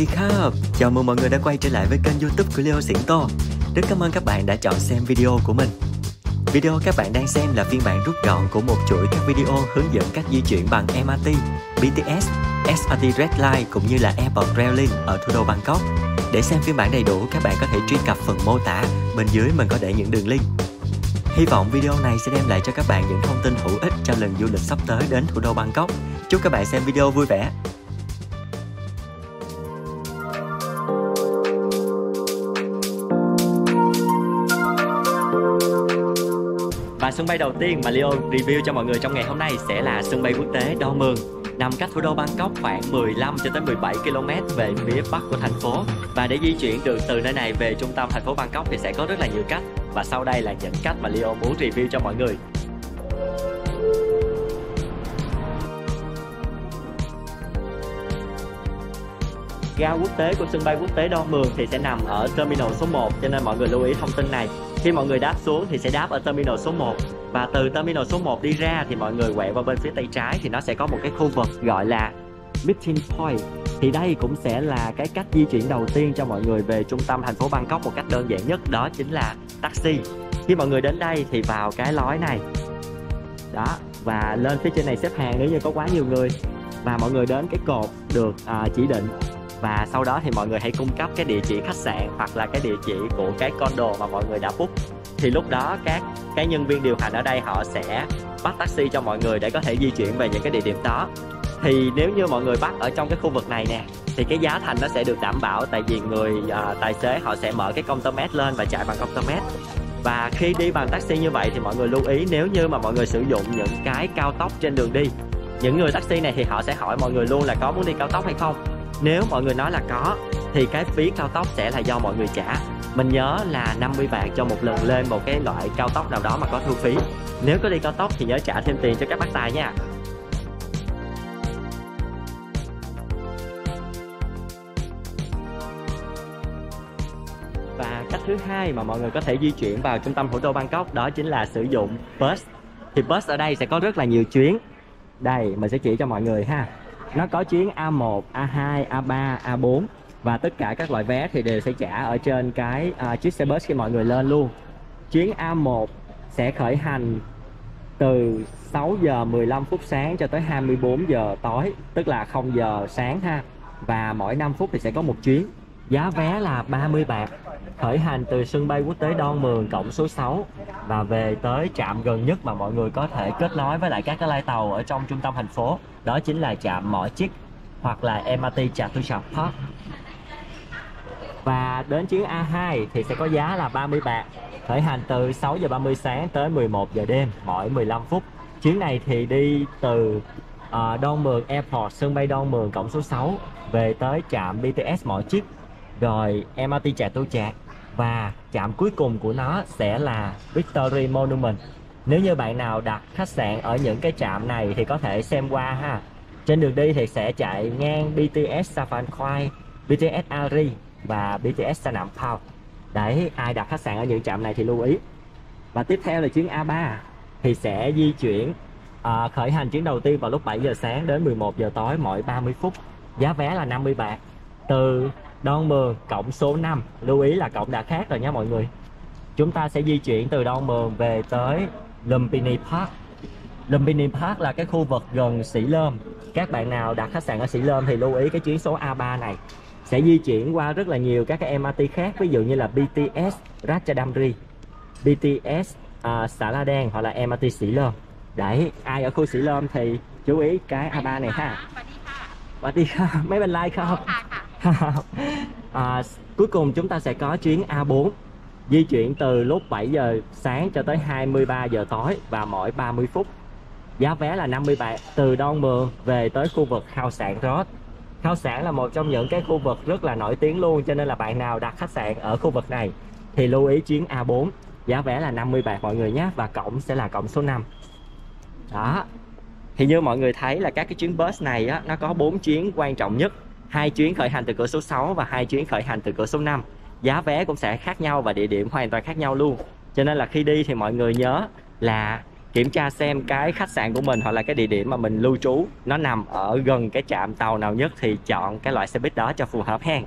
đi khắp Chào mừng mọi người đã quay trở lại với kênh youtube của Leo Xỉn To Rất cảm ơn các bạn đã chọn xem video của mình Video các bạn đang xem là phiên bản rút gọn của một chuỗi các video hướng dẫn cách di chuyển bằng MRT, BTS, SRT Red Line cũng như là Airport Rail Link ở thủ đô Bangkok. Để xem phiên bản đầy đủ, các bạn có thể truy cập phần mô tả, bên dưới mình có để những đường link. Hy vọng video này sẽ đem lại cho các bạn những thông tin hữu ích cho lần du lịch sắp tới đến thủ đô Bangkok. Chúc các bạn xem video vui vẻ. Sân bay đầu tiên mà Leo review cho mọi người trong ngày hôm nay sẽ là sân bay quốc tế Đo Mường nằm cách thủ đô Bangkok khoảng 15 cho tới 17 km về phía bắc của thành phố. Và để di chuyển được từ nơi này về trung tâm thành phố Bangkok thì sẽ có rất là nhiều cách. Và sau đây là những cách mà Leo muốn review cho mọi người. ga quốc tế của sân bay quốc tế Đo Mường thì sẽ nằm ở terminal số 1 cho nên mọi người lưu ý thông tin này. Khi mọi người đáp xuống thì sẽ đáp ở terminal số 1 và từ terminal số 1 đi ra thì mọi người quẹo vào bên phía tay trái thì nó sẽ có một cái khu vực gọi là meeting point. Thì đây cũng sẽ là cái cách di chuyển đầu tiên cho mọi người về trung tâm thành phố Bangkok một cách đơn giản nhất đó chính là taxi. Khi mọi người đến đây thì vào cái lối này. Đó và lên phía trên này xếp hàng nếu như có quá nhiều người. Và mọi người đến cái cột được à, chỉ định và sau đó thì mọi người hãy cung cấp cái địa chỉ khách sạn hoặc là cái địa chỉ của cái condo mà mọi người đã book. Thì lúc đó các cái nhân viên điều hành ở đây họ sẽ bắt taxi cho mọi người để có thể di chuyển về những cái địa điểm đó. Thì nếu như mọi người bắt ở trong cái khu vực này nè thì cái giá thành nó sẽ được đảm bảo tại vì người uh, tài xế họ sẽ mở cái công tơ mét lên và chạy bằng công tơ mét và khi đi bằng taxi như vậy thì mọi người lưu ý nếu như mà mọi người sử dụng những cái cao tốc trên đường đi những người taxi này thì họ sẽ hỏi mọi người luôn là có muốn đi cao tốc hay không nếu mọi người nói là có, thì cái phí cao tốc sẽ là do mọi người trả. Mình nhớ là 50 bạc cho một lần lên một cái loại cao tốc nào đó mà có thu phí. Nếu có đi cao tốc thì nhớ trả thêm tiền cho các bác tài nha. Và cách thứ hai mà mọi người có thể di chuyển vào trung tâm thủ đô Bangkok đó chính là sử dụng bus. Thì bus ở đây sẽ có rất là nhiều chuyến. Đây, mình sẽ chỉ cho mọi người ha nó có chuyến A1, A2, A3, A4 và tất cả các loại vé thì đều sẽ trả ở trên cái uh, chiếc xe bus khi mọi người lên luôn. Chuyến A1 sẽ khởi hành từ 6 giờ 15 phút sáng cho tới 24 giờ tối tức là 0 giờ sáng ha. Và mỗi 5 phút thì sẽ có một chuyến giá vé là 30 bạc. Khởi hành từ sân bay quốc tế Đon Mường cộng số 6 và về tới trạm gần nhất mà mọi người có thể kết nối với lại các cái lai tàu ở trong trung tâm thành phố đó chính là trạm Mỏ Chích hoặc là MRT Chatuchak Park. Và đến chuyến A2 thì sẽ có giá là 30 bạc. Khởi hành từ 6 giờ 30 sáng tới 11 giờ đêm mỗi 15 phút. Chuyến này thì đi từ uh, Đon Mường Airport sân bay Đon Mường cộng số 6 về tới trạm BTS Mỏ Chích rồi MRT Trà Tô Trạc và trạm cuối cùng của nó sẽ là Victory Monument. Nếu như bạn nào đặt khách sạn ở những cái trạm này thì có thể xem qua ha. Trên đường đi thì sẽ chạy ngang BTS Safan Khoai BTS Ari và BTS Sanam Pao đấy ai đặt khách sạn ở những trạm này thì lưu ý. Và tiếp theo là chuyến A3 thì sẽ di chuyển à, khởi hành chuyến đầu tiên vào lúc 7 giờ sáng đến 11 giờ tối mỗi 30 phút. Giá vé là 50 bạc. Từ Đon Mường cộng số 5 lưu ý là cộng đã khác rồi nha mọi người. Chúng ta sẽ di chuyển từ Đon Mường về tới Lumpini Park. Lumpini Park là cái khu vực gần Sĩ Lơm. Các bạn nào đặt khách sạn ở Sĩ Lơm thì lưu ý cái chuyến số A3 này. Sẽ di chuyển qua rất là nhiều các cái MRT khác ví dụ như là BTS Ratchadamri BTS uh, Xã La Đen hoặc là MRT Sĩ Lơm. Đấy ai ở khu Sĩ Lơm thì chú ý cái A3 này ha. Và đi mấy bên like không à, cuối cùng chúng ta sẽ có chuyến A4 di chuyển từ lúc 7 giờ sáng cho tới 23 giờ tối và mỗi 30 phút. Giá vé là 50 bạc từ Don Mường về tới khu vực khao Sạn Road. Khao Sạn là một trong những cái khu vực rất là nổi tiếng luôn cho nên là bạn nào đặt khách sạn ở khu vực này thì lưu ý chuyến A4 giá vé là 50 bạc mọi người nhé và cộng sẽ là cộng số 5 đó. Thì như mọi người thấy là các cái chuyến bus này á, nó có 4 chuyến quan trọng nhất hai chuyến khởi hành từ cửa số 6 và hai chuyến khởi hành từ cửa số 5 giá vé cũng sẽ khác nhau và địa điểm hoàn toàn khác nhau luôn. Cho nên là khi đi thì mọi người nhớ là kiểm tra xem cái khách sạn của mình hoặc là cái địa điểm mà mình lưu trú, nó nằm ở gần cái trạm tàu nào nhất thì chọn cái loại xe buýt đó cho phù hợp hen.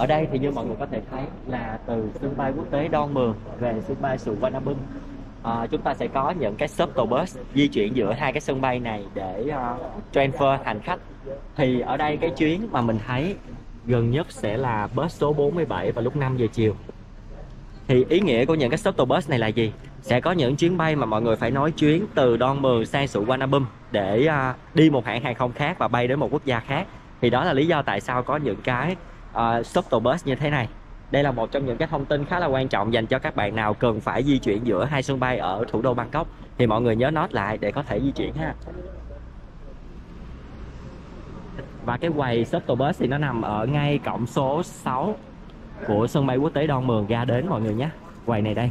Ở đây thì như mọi người có thể thấy là từ sân bay quốc tế Don Mường về sân bay Suvarnabhumi à, chúng ta sẽ có những cái shuttle bus di chuyển giữa hai cái sân bay này để uh, transfer hành khách. Thì ở đây cái chuyến mà mình thấy gần nhất sẽ là bus số 47 vào lúc 5 giờ chiều. Thì ý nghĩa của những cái shuttle bus này là gì? Sẽ có những chuyến bay mà mọi người phải nói chuyến từ Don Mường sang Suvarnabhumi để uh, đi một hãng hàng không khác và bay đến một quốc gia khác. Thì đó là lý do tại sao có những cái Ờ, uh, shuttle bus như thế này. Đây là một trong những cái thông tin khá là quan trọng dành cho các bạn nào cần phải di chuyển giữa hai sân bay ở thủ đô Bangkok. Thì mọi người nhớ note lại để có thể di chuyển ha. Và cái quầy shuttle bus thì nó nằm ở ngay cổng số 6 của sân bay quốc tế Don Mường. Ga đến mọi người nhé. Quầy này đây.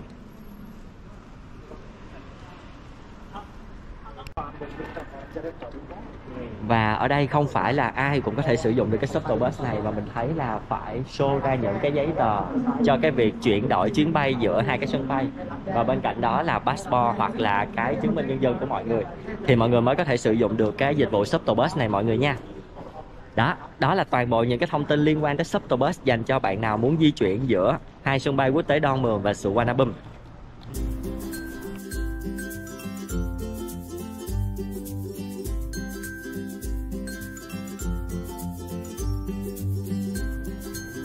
Và ở đây không phải là ai cũng có thể sử dụng được cái shuttle bus này và mình thấy là phải show ra những cái giấy tờ cho cái việc chuyển đổi chuyến bay giữa hai cái sân bay. Và bên cạnh đó là passport hoặc là cái chứng minh nhân dân của mọi người. Thì mọi người mới có thể sử dụng được cái dịch vụ shuttle bus này mọi người nha. Đó đó là toàn bộ những cái thông tin liên quan tới shuttle bus dành cho bạn nào muốn di chuyển giữa hai sân bay quốc tế Don Mường và Suvarnabhumi.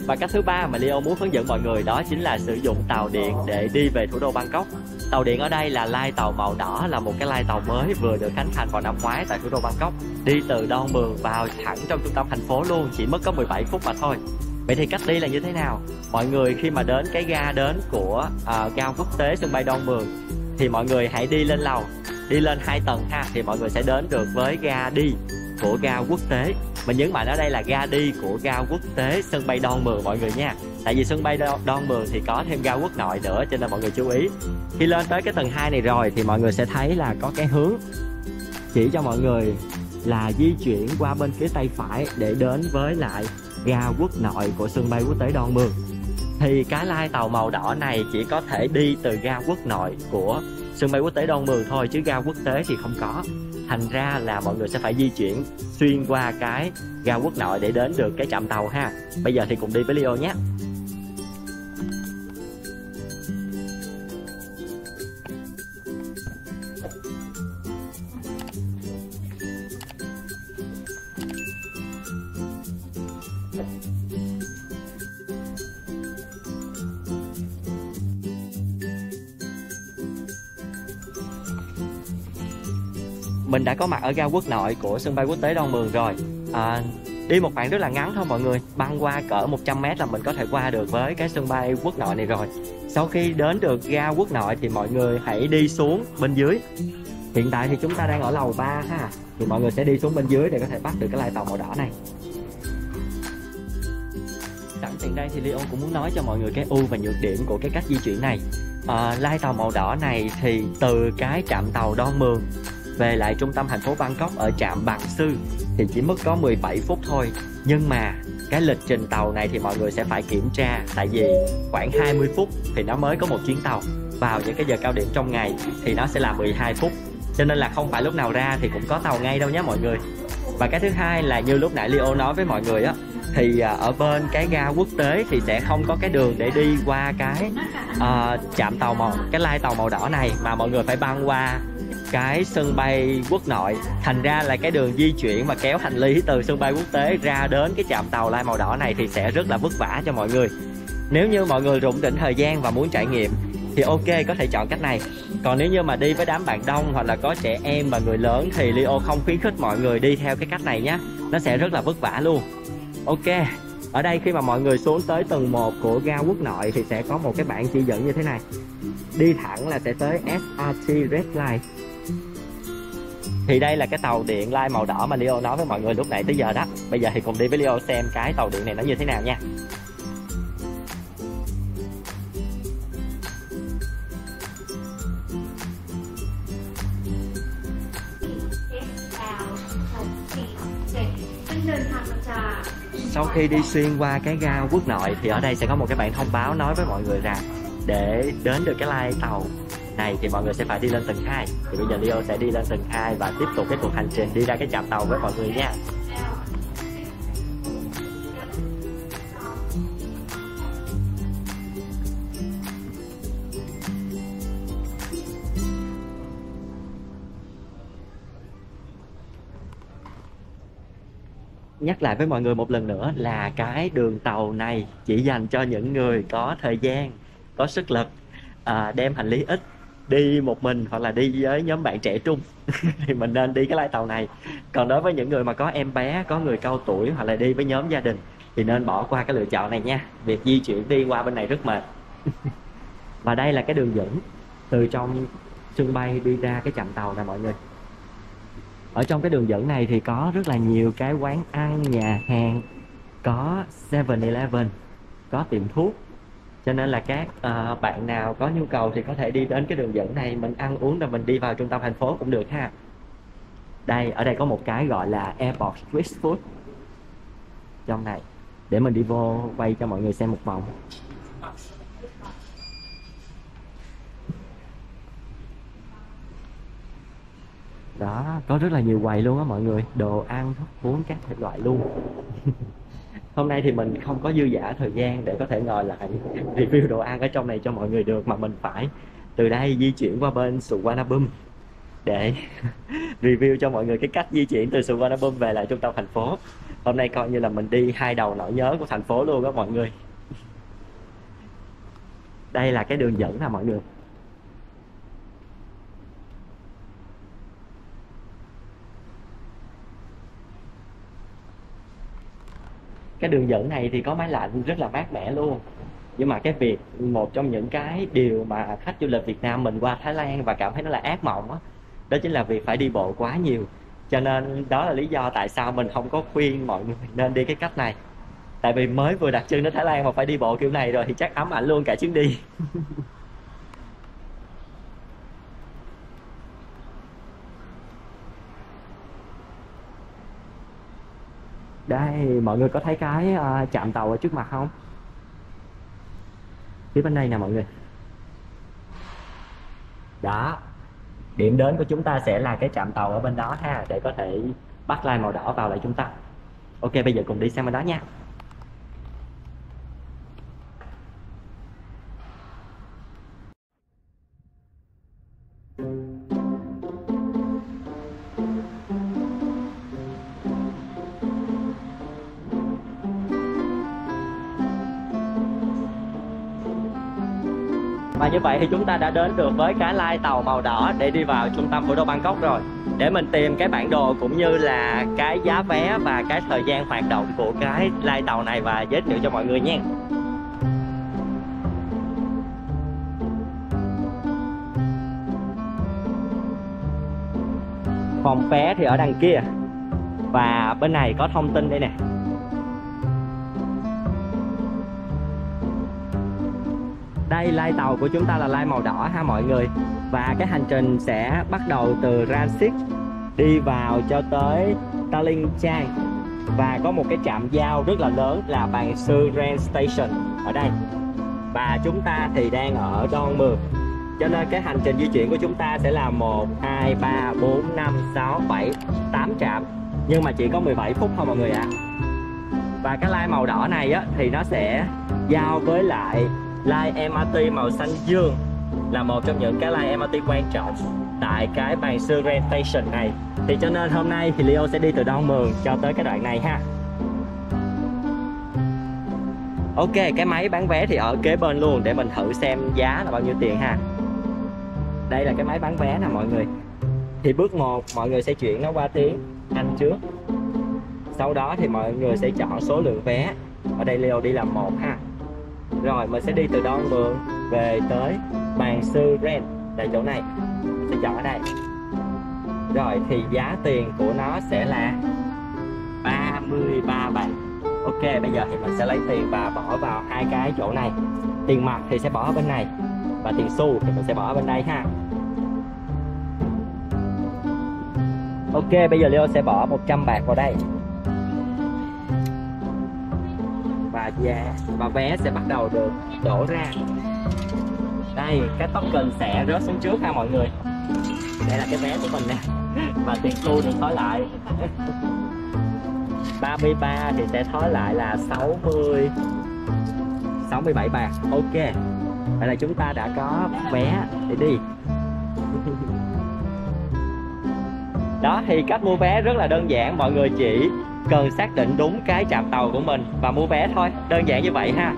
Và cách thứ ba mà Leo muốn hướng dẫn mọi người đó chính là sử dụng tàu điện để đi về thủ đô Bangkok. Tàu điện ở đây là lai tàu màu đỏ là một cái lai tàu mới vừa được khánh thành vào năm ngoái tại thủ đô Bangkok. Đi từ Don Mường vào thẳng trong trung tâm thành phố luôn chỉ mất có 17 phút mà thôi. Vậy thì cách đi là như thế nào? Mọi người khi mà đến cái ga đến của uh, ga quốc tế sân bay Don Mường thì mọi người hãy đi lên lầu, đi lên hai tầng ha thì mọi người sẽ đến được với ga đi của ga quốc tế mình nhấn mạnh ở đây là ga đi của ga quốc tế sân bay Don Mường mọi người nha. Tại vì sân bay Don Mường thì có thêm ga quốc nội nữa, cho nên mọi người chú ý. Khi lên tới cái tầng 2 này rồi thì mọi người sẽ thấy là có cái hướng chỉ cho mọi người là di chuyển qua bên phía tay phải để đến với lại ga quốc nội của sân bay quốc tế Don Mường thì cái lai tàu màu đỏ này chỉ có thể đi từ ga quốc nội của sân bay quốc tế Don Mường thôi, chứ ga quốc tế thì không có. Thành ra là mọi người sẽ phải di chuyển xuyên qua cái ga quốc nội để đến được cái trạm tàu ha. Bây giờ thì cùng đi với Leo nhé. Mình đã có mặt ở ga quốc nội của sân bay quốc tế Don Mường rồi. À, đi một khoảng rất là ngắn thôi mọi người băng qua cỡ 100 mét là mình có thể qua được với cái sân bay quốc nội này rồi. Sau khi đến được ga quốc nội thì mọi người hãy đi xuống bên dưới. Hiện tại thì chúng ta đang ở lầu 3 ha. Thì mọi người sẽ đi xuống bên dưới để có thể bắt được cái lai tàu màu đỏ này. Sẵn tiện đây thì Leon cũng muốn nói cho mọi người cái ưu và nhược điểm của cái cách di chuyển này. À, lai tàu màu đỏ này thì từ cái trạm tàu Don Mường về lại trung tâm thành phố Bangkok ở trạm Bàng Sư thì chỉ mất có 17 phút thôi. Nhưng mà cái lịch trình tàu này thì mọi người sẽ phải kiểm tra tại vì khoảng 20 phút thì nó mới có một chuyến tàu. Vào những cái giờ cao điểm trong ngày thì nó sẽ là 12 phút. Cho nên là không phải lúc nào ra thì cũng có tàu ngay đâu nhé mọi người. Và cái thứ hai là như lúc nãy Leo nói với mọi người á thì à, ở bên cái ga quốc tế thì sẽ không có cái đường để đi qua cái à, uh, chạm tàu màu cái lai tàu màu đỏ này mà mọi người phải băng qua cái sân bay quốc nội. Thành ra là cái đường di chuyển mà kéo hành lý từ sân bay quốc tế ra đến cái trạm tàu lai màu đỏ này thì sẽ rất là vất vả cho mọi người. Nếu như mọi người rụng rỉnh thời gian và muốn trải nghiệm thì ok, có thể chọn cách này. Còn nếu như mà đi với đám bạn đông hoặc là có trẻ em và người lớn thì Leo không khuyến khích mọi người đi theo cái cách này nhé. Nó sẽ rất là vất vả luôn. Ok, ở đây khi mà mọi người xuống tới tầng 1 của ga quốc nội thì sẽ có một cái bảng chỉ dẫn như thế này. Đi thẳng là sẽ tới SRT Red Line thì đây là cái tàu điện lai màu đỏ mà Leo nói với mọi người lúc nãy tới giờ đó. Bây giờ thì cùng đi với Leo xem cái tàu điện này nó như thế nào nha. Sau khi đi xuyên qua cái ga quốc nội thì ở đây sẽ có một cái bản thông báo nói với mọi người rằng để đến được cái lai tàu này thì mọi người sẽ phải đi lên tầng 2 thì bây giờ Leo sẽ đi lên tầng 2 và tiếp tục cái cuộc hành trình đi ra cái trạm tàu với mọi người nha. Nhắc lại với mọi người một lần nữa là cái đường tàu này chỉ dành cho những người có thời gian có sức lực à, đem hành lý ít đi một mình hoặc là đi với nhóm bạn trẻ trung thì mình nên đi cái lái tàu này. Còn đối với những người mà có em bé, có người cao tuổi hoặc là đi với nhóm gia đình thì nên bỏ qua cái lựa chọn này nha. Việc di chuyển đi qua bên này rất mệt. Và đây là cái đường dẫn từ trong sân bay đi ra cái chạm tàu nè mọi người. Ở trong cái đường dẫn này thì có rất là nhiều cái quán ăn, nhà hàng, có 7-Eleven có tiệm thuốc cho nên là các uh, bạn nào có nhu cầu thì có thể đi đến cái đường dẫn này mình ăn uống rồi mình đi vào trung tâm thành phố cũng được ha. Đây ở đây có một cái gọi là airport street food. Trong này để mình đi vô quay cho mọi người xem một vòng. Đó có rất là nhiều quầy luôn á mọi người. Đồ ăn thức uống các thể loại luôn. hôm nay thì mình không có dư giả thời gian để có thể ngồi lại review đồ ăn ở trong này cho mọi người được, mà mình phải từ đây di chuyển qua bên Suvarnabhumi để review cho mọi người cái cách di chuyển từ Suvarnabhumi về lại trung tâm thành phố. Hôm nay coi như là mình đi hai đầu nỗi nhớ của thành phố luôn đó mọi người. Đây là cái đường dẫn nè mọi người. Cái đường dẫn này thì có máy lạnh rất là mát mẻ luôn. Nhưng mà cái việc một trong những cái điều mà khách du lịch Việt Nam mình qua Thái Lan và cảm thấy nó là ác mộng đó, đó chính là việc phải đi bộ quá nhiều. Cho nên đó là lý do tại sao mình không có khuyên mọi người nên đi cái cách này. Tại vì mới vừa đặt chân đến Thái Lan mà phải đi bộ kiểu này rồi thì chắc ấm ảnh luôn cả chuyến đi. đây mọi người có thấy cái uh, chạm tàu ở trước mặt không? Phía bên đây nè mọi người. Đó điểm đến của chúng ta sẽ là cái trạm tàu ở bên đó ha để có thể bắt line màu đỏ vào lại chúng ta. Ok bây giờ cùng đi sang bên đó nha. Như vậy thì chúng ta đã đến được với cái lai tàu màu đỏ để đi vào trung tâm thủ đô Bangkok rồi. Để mình tìm cái bản đồ cũng như là cái giá vé và cái thời gian hoạt động của cái lai tàu này và giới thiệu cho mọi người nha. Phòng vé thì ở đằng kia và bên này có thông tin đây nè. Đây lai tàu của chúng ta là lai màu đỏ ha mọi người. Và cái hành trình sẽ bắt đầu từ Ransit đi vào cho tới Taling Chang và có một cái trạm giao rất là lớn là Bàn Sư Ren Station ở đây. Và chúng ta thì đang ở Don Mường. Cho nên cái hành trình di chuyển của chúng ta sẽ là 1, 2, 3, 4, 5, 6, 7, 8 trạm. Nhưng mà chỉ có 17 phút thôi mọi người ạ. À. và cái line màu đỏ này á, thì nó sẽ giao với lại line MRT màu xanh dương là một trong những cái line MRT quan trọng tại cái bàn xưa Grand Station này. Thì cho nên hôm nay thì Leo sẽ đi từ Đông Mường cho tới cái đoạn này ha. Ok, cái máy bán vé thì ở kế bên luôn để mình thử xem giá là bao nhiêu tiền ha. Đây là cái máy bán vé nè mọi người. Thì bước 1 mọi người sẽ chuyển nó qua tiếng Anh trước. Sau đó thì mọi người sẽ chọn số lượng vé. Ở đây Leo đi làm một ha rồi, mình sẽ đi từ Đoan Mường về tới Bàn Sư Ren, tại chỗ này. Mình sẽ chọn ở đây. Rồi, thì giá tiền của nó sẽ là 33 bạc. Ok, bây giờ thì mình sẽ lấy tiền và bỏ vào hai cái chỗ này. Tiền mặt thì sẽ bỏ ở bên này và tiền xu thì mình sẽ bỏ ở bên đây ha. Ok, bây giờ Leo sẽ bỏ 100 bạc vào đây. Dạ. Và vé sẽ bắt đầu được đổ ra. Đây, cái token sẽ rớt xuống trước ha mọi người. Đây là cái vé của mình nè. Và tiền xu được thói lại. 33 thì sẽ thói lại là 60 67 bạc. Ok. Vậy là chúng ta đã có vé để đi. Đó, thì cách mua vé rất là đơn giản, mọi người chỉ cần xác định đúng cái trạm tàu của mình và mua vé thôi. Đơn giản như vậy ha.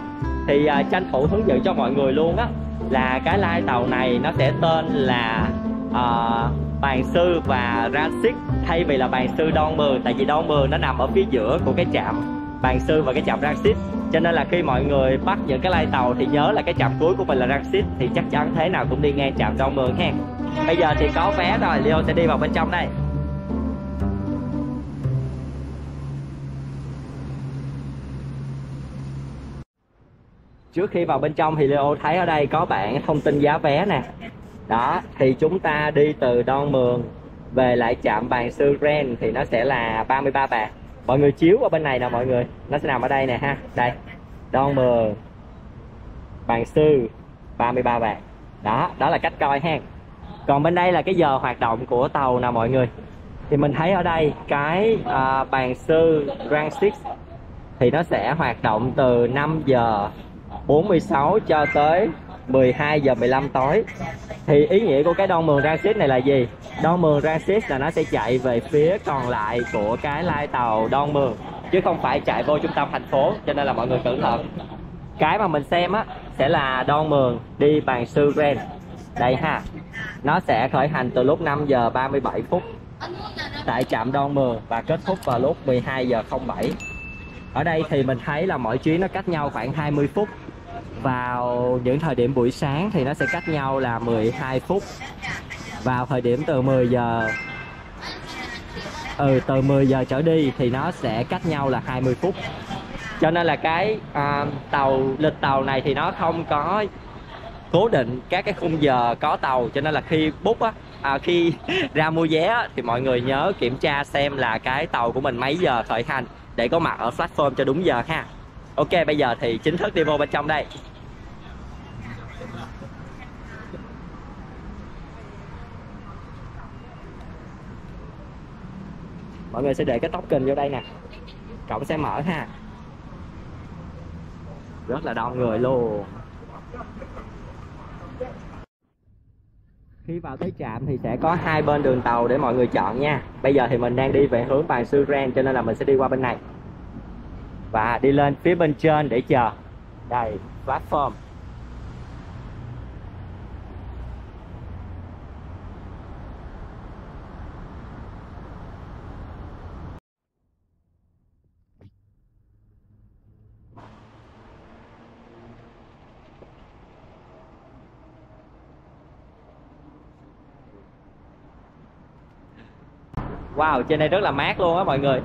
Thì uh, tranh thủ hướng dẫn cho mọi người luôn á là cái lai tàu này nó sẽ tên là uh, bàn sư và Ranxit thay vì là bàn sư Don Mường tại vì Don Mường nó nằm ở phía giữa của cái trạm bàn sư và cái trạm Ranxit cho nên là khi mọi người bắt những cái lai tàu thì nhớ là cái trạm cuối của mình là Ranxit thì chắc chắn thế nào cũng đi ngang trạm Don Mường ha bây giờ thì có vé rồi Leo sẽ đi vào bên trong đây. Trước khi vào bên trong thì Leo thấy ở đây có bảng thông tin giá vé nè. Đó thì chúng ta đi từ Don Mường về lại trạm Bàn Sư Ren thì nó sẽ là 33 bạc. Mọi người chiếu qua bên này nè mọi người nó sẽ nằm ở đây nè ha. Đây Don Mường Bàn Sư 33 bạc. Đó đó là cách coi ha. Còn bên đây là cái giờ hoạt động của tàu nè mọi người. Thì mình thấy ở đây cái uh, bàn sư Grand Six thì nó sẽ hoạt động từ 5 giờ 46 cho tới 12 giờ 15 tối. Thì ý nghĩa của cái đo mường transit này là gì? Đo mường transit là nó sẽ chạy về phía còn lại của cái lai tàu đo mường, chứ không phải chạy vô trung tâm thành phố, cho nên là mọi người cẩn thận. Cái mà mình xem á, sẽ là đo mường đi bàn sư ren đây ha, nó sẽ khởi hành từ lúc 5 giờ 37 phút. Tại trạm đon mường và kết thúc vào lúc 12 giờ 07 ở đây thì mình thấy là mỗi chuyến nó cách nhau khoảng 20 phút vào những thời điểm buổi sáng thì nó sẽ cách nhau là 12 phút. Vào thời điểm từ 10 giờ ừ từ 10 giờ trở đi thì nó sẽ cách nhau là 20 phút. Cho nên là cái uh, tàu lịch tàu này thì nó không có cố định các cái khung giờ có tàu. Cho nên là khi bút á à, khi ra mua vé á, thì mọi người nhớ kiểm tra xem là cái tàu của mình mấy giờ khởi hành để có mặt ở platform cho đúng giờ ha ok, bây giờ thì chính thức đi vô bên trong đây. Mọi người sẽ để cái token vô đây nè. Cổng sẽ mở ha. Rất là đông người luôn. Khi vào tới trạm thì sẽ có hai bên đường tàu để mọi người chọn nha. Bây giờ thì mình đang đi về hướng bàn sư ren, cho nên là mình sẽ đi qua bên này và đi lên phía bên trên để chờ. Đây platform. Wow, trên đây rất là mát luôn á mọi người.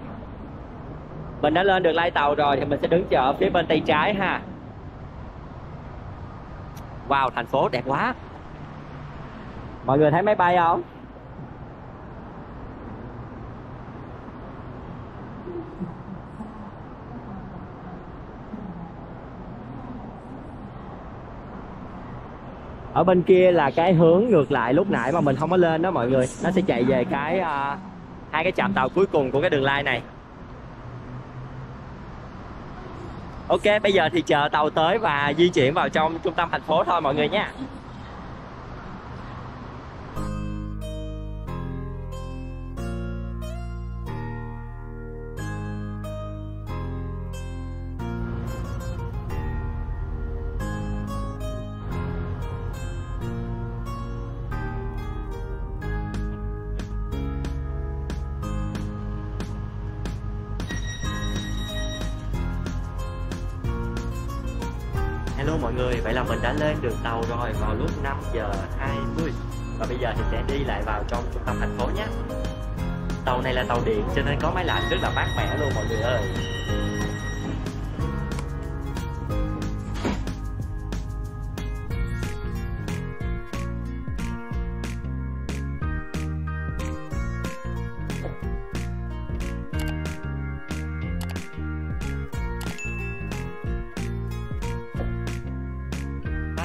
Mình đã lên được lai tàu rồi thì mình sẽ đứng chờ ở phía bên tay trái ha. Wow, thành phố đẹp quá. Mọi người thấy máy bay không? ở bên kia là cái hướng ngược lại lúc nãy mà mình không có lên đó mọi người. Nó sẽ chạy về cái uh, hai cái chạm tàu cuối cùng của cái đường line này. Ok, bây giờ thì chờ tàu tới và di chuyển vào trong trung tâm thành phố thôi mọi người nhé người, vậy là mình đã lên được tàu rồi vào lúc 5 giờ 20 Và bây giờ thì sẽ đi lại vào trong trung tâm thành phố nhé. Tàu này là tàu điện cho nên có máy lạnh rất là mát mẻ luôn mọi người ơi.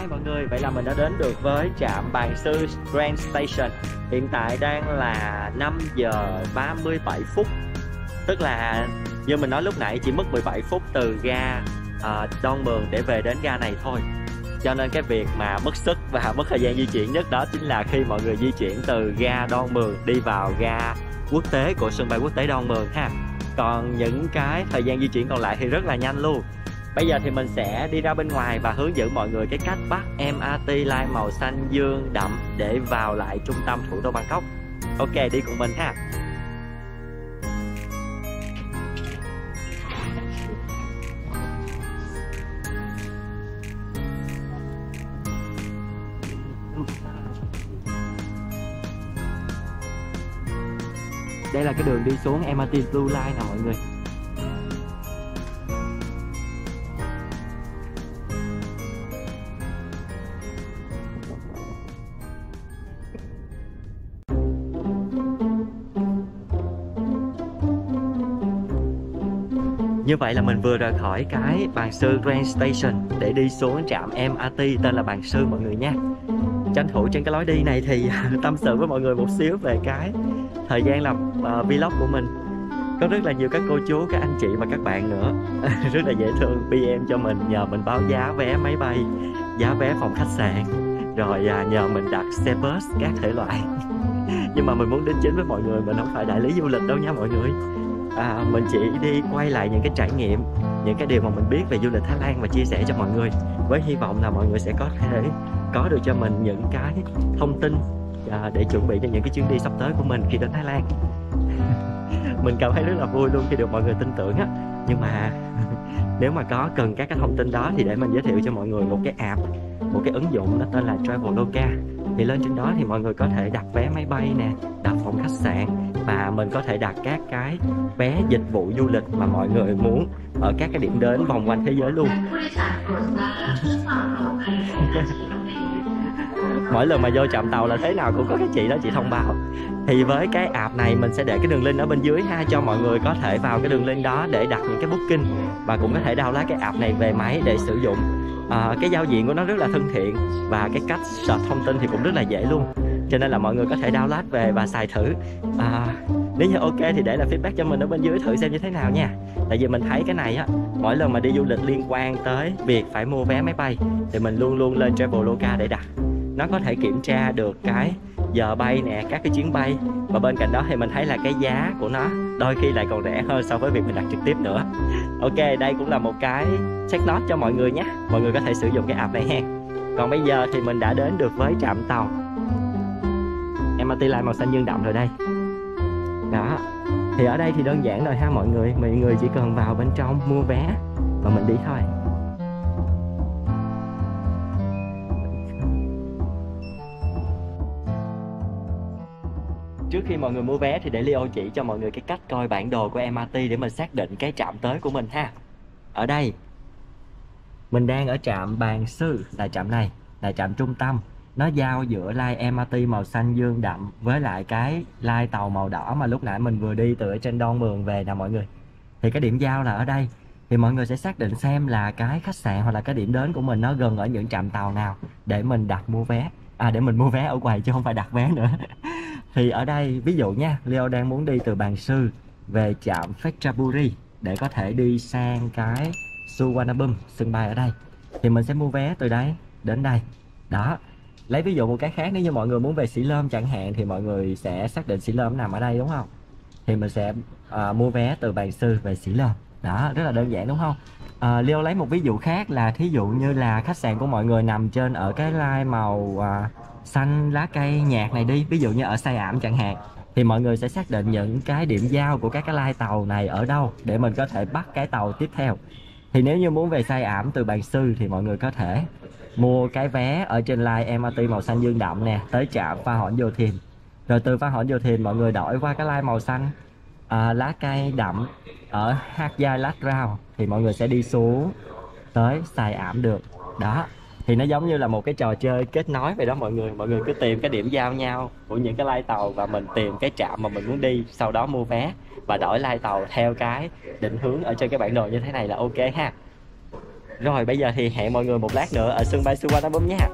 Mọi người vậy là mình đã đến được với trạm Bàn Sư Grand Station. Hiện tại đang là 5 giờ 37 phút. Tức là như mình nói lúc nãy chỉ mất 17 phút từ ga uh, Don Mường để về đến ga này thôi. Cho nên cái việc mà mất sức và mất thời gian di chuyển nhất đó chính là khi mọi người di chuyển từ ga Don Mường đi vào ga quốc tế của sân bay quốc tế Don Mường ha. Còn những cái thời gian di chuyển còn lại thì rất là nhanh luôn. Bây giờ thì mình sẽ đi ra bên ngoài và hướng dẫn mọi người cái cách bắt MRT line màu xanh dương đậm để vào lại trung tâm thủ đô Bangkok. Ok, đi cùng mình ha. Đây là cái đường đi xuống MRT Blue Line nè mọi người Như vậy là mình vừa rời khỏi cái bàn sư Grand Station để đi xuống trạm MRT tên là bàn sư mọi người nha. Tranh thủ trên cái lối đi này thì tâm sự với mọi người một xíu về cái thời gian làm uh, vlog của mình. Có rất là nhiều các cô chú các anh chị và các bạn nữa. Rất là dễ thương PM cho mình nhờ mình báo giá vé máy bay giá vé phòng khách sạn rồi à, nhờ mình đặt xe bus các thể loại. Nhưng mà mình muốn đính chính với mọi người mình không phải đại lý du lịch đâu nha mọi người à, mình chỉ đi quay lại những cái trải nghiệm những cái điều mà mình biết về du lịch Thái Lan và chia sẻ cho mọi người với hy vọng là mọi người sẽ có thể có được cho mình những cái thông tin à, để chuẩn bị cho những cái chuyến đi sắp tới của mình khi đến Thái Lan. Mình cảm thấy rất là vui luôn khi được mọi người tin tưởng á. Nhưng mà nếu mà có cần các cái thông tin đó thì để mình giới thiệu cho mọi người một cái app một cái ứng dụng nó tên là Traveloka thì lên trên đó thì mọi người có thể đặt vé máy bay nè đặt phòng khách sạn và mình có thể đặt các cái vé dịch vụ du lịch mà mọi người muốn ở các cái điểm đến vòng quanh thế giới luôn. Mỗi lần mà vô trạm tàu là thế nào cũng có cái chị đó chị thông báo. Thì với cái app này mình sẽ để cái đường link ở bên dưới ha cho mọi người có thể vào cái đường link đó để đặt những cái booking và cũng có thể download cái app này về máy để sử dụng. À, cái giao diện của nó rất là thân thiện và cái cách search thông tin thì cũng rất là dễ luôn cho nên là mọi người có thể download về và xài thử. À, nếu như ok thì để là feedback cho mình ở bên dưới thử xem như thế nào nha. Tại vì mình thấy cái này á mỗi lần mà đi du lịch liên quan tới việc phải mua vé máy bay thì mình luôn luôn lên Traveloka để đặt. Nó có thể kiểm tra được cái giờ bay nè các cái chuyến bay. Và bên cạnh đó thì mình thấy là cái giá của nó đôi khi lại còn rẻ hơn so với việc mình đặt trực tiếp nữa. Ok đây cũng là một cái check note cho mọi người nhé. Mọi người có thể sử dụng cái app này ha còn bây giờ thì mình đã đến được với trạm tàu. MRT Line màu xanh dương đậm rồi đây. Đó, thì ở đây thì đơn giản rồi ha mọi người. Mọi người chỉ cần vào bên trong mua vé và mình đi thôi. Trước khi mọi người mua vé thì để Leo chỉ cho mọi người cái cách coi bản đồ của MRT để mình xác định cái trạm tới của mình ha. Ở đây, mình đang ở trạm Bàn Sư, là trạm này, là trạm trung tâm nó giao giữa line MRT màu xanh dương đậm với lại cái line tàu màu đỏ mà lúc nãy mình vừa đi từ ở trên Đon Mường về nè mọi người. Thì cái điểm giao là ở đây. Thì mọi người sẽ xác định xem là cái khách sạn hoặc là cái điểm đến của mình nó gần ở những trạm tàu nào để mình đặt mua vé. À để mình mua vé ở quầy chứ không phải đặt vé nữa. Thì ở đây, ví dụ nha, Leo đang muốn đi từ Bàn Sư về trạm Phetchaburi để có thể đi sang cái Suvarnabhumi sân bay ở đây. Thì mình sẽ mua vé từ đây đến đây. Đó lấy ví dụ một cái khác nếu như mọi người muốn về Sĩ Lâm chẳng hạn thì mọi người sẽ xác định Sĩ Lâm nằm ở đây đúng không? Thì mình sẽ à, mua vé từ Bàn Sư về Sĩ Lâm đó rất là đơn giản đúng không? À, Leo lấy một ví dụ khác là thí dụ như là khách sạn của mọi người nằm trên ở cái line màu à, xanh lá cây nhạt này đi ví dụ như ở say Ảm chẳng hạn thì mọi người sẽ xác định những cái điểm giao của các cái lai tàu này ở đâu để mình có thể bắt cái tàu tiếp theo. Thì nếu như muốn về say Ảm từ Bàn Sư thì mọi người có thể mua cái vé ở trên line MRT màu xanh dương đậm nè tới trạm pha hỏn vô thiền rồi từ pha hỏn vô thiền mọi người đổi qua cái line màu xanh à, lá cây đậm ở Hát Giai Lát rau thì mọi người sẽ đi xuống tới xài ảm được. Đó thì nó giống như là một cái trò chơi kết nối vậy đó mọi người. Mọi người cứ tìm cái điểm giao nhau của những cái lai tàu và mình tìm cái trạm mà mình muốn đi sau đó mua vé và đổi lai tàu theo cái định hướng ở trên cái bản đồ như thế này là ok ha. Rồi, bây giờ thì hẹn mọi người một lát nữa ở sân bay Suvarnabhumi nha.